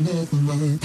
Baby